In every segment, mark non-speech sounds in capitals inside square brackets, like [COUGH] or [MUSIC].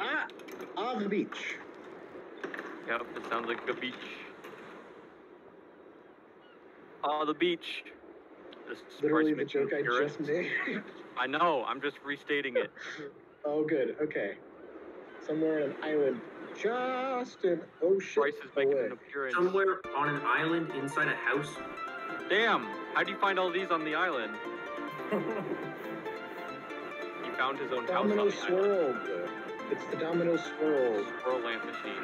Ah, on the beach. Yep, it sounds like a beach. Oh, the beach. This Literally the joke I just made. I know. I'm just restating it. [LAUGHS] oh, good. Okay. Somewhere on an island, just an ocean Price is making away. an appearance. Somewhere on an island inside a house. Damn! How do you find all these on the island? [LAUGHS] He found his own house on the Domino island. Swirl. It's the domino swirl. Swirl lamp machine.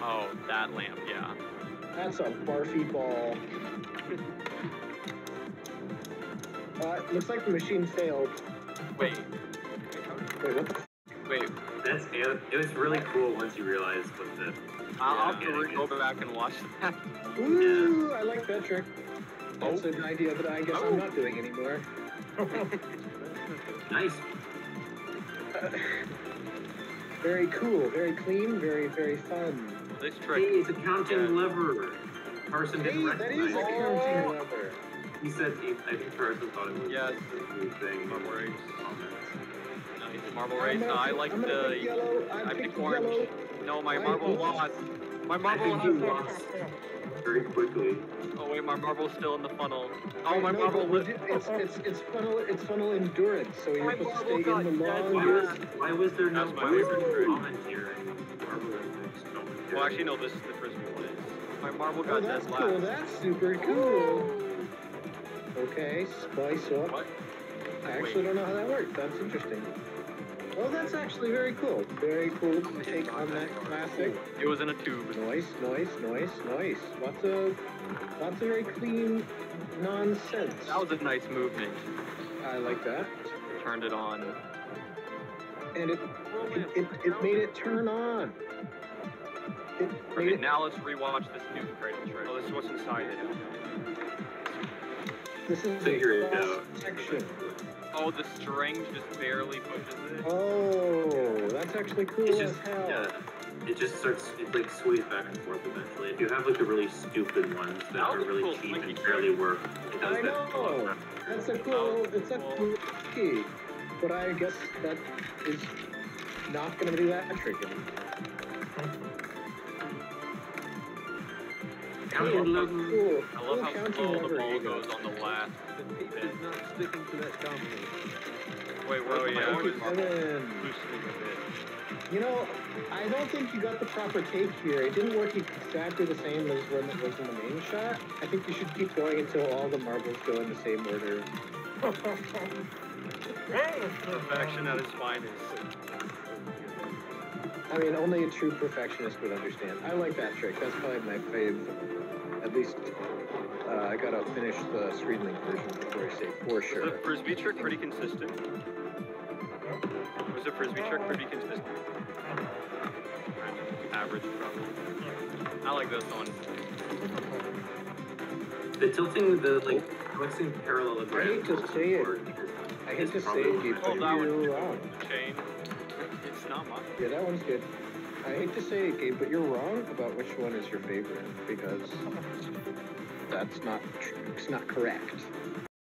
Oh, that lamp, yeah. That's a barfy ball. Uh, looks like the machine failed. Wait, Wait, what the? F- wait. That's it. It was really cool once you realized what the. I'll, I'll have Yeah, to re- go back and watch that. Ooh, I like that trick. That's Oh. an idea that I guess Oh. I'm not doing anymore. [LAUGHS] Nice. Very cool, very clean, very, very fun. This Hey, trick. it's a counting Yeah. lever. Carson Hey, didn't that is recognize a it. counting oh. lever. He said, he, I think Carson thought it was Yes. a new thing. Marble race. Comments. Nice. Marble I'm race. gonna I like the. I'm I picked orange. yellow. No, my I marble picked- lost. My I marble think you lost. lost very quickly. Oh wait, my marble's still in the funnel. Oh, my no, marble. but lit- It's, it's, it's funnel, it's funnel endurance, so you're My supposed to marble stay in the long Why was, why was there no That's why was there trick. Marble Olympics commentary. Well, actually, no. This is the frisbee one. My marble got Oh, got that's dead cool. last. That's super cool. Okay, spice up. What? I actually don't know how that works. That's interesting. Oh, that's actually very cool. Very cool take on that classic. It was in a tube. Nice, nice, nice, nice. Lots of, lots of very clean nonsense. That was a nice movement. I like that. Turned it on. And it, it, it, it made it turn on. It Okay, now let's rewatch this new cradle trick. Oh, this is what's inside it. This is Figure it out. section. Oh, the string just barely pushes it. Oh, that's actually cool It's as just hell. yeah. It just starts it like sways back and forth eventually. If you have like the really stupid ones that That are really cool, cheap like and barely work, it does I that. a know. times. That's a cool. Oh, it's a cool key, but I guess that is not going to do that trick anymore. Cool. I love how slow the ball goes on the last. The peep not sticking to that. Wait, wait, Oh, yeah, I I was was- loosening a bit. you know, I don't think you got the proper take here. It didn't work exactly the same as when it was in the main shot. I think you should keep going until all the marbles go in the same order. [LAUGHS] Perfection at its finest. [LAUGHS] I mean, only a true perfectionist would understand. I like that trick. That's probably my fave. At least, uh, I gotta finish the Screenlink version before I say for sure. Was sure. the frisbee trick pretty consistent? Was the frisbee trick pretty consistent? Average, probably. I like this one. The tilting the like flexing parallelogram. I hate to say it. I hate It's to say probably it, Gabe, but Oh, that one. you're wrong. Chain. Yeah, that one's good. I hate to say it, Gabe, but you're wrong about which one is your favorite because that's not tr- it's not correct.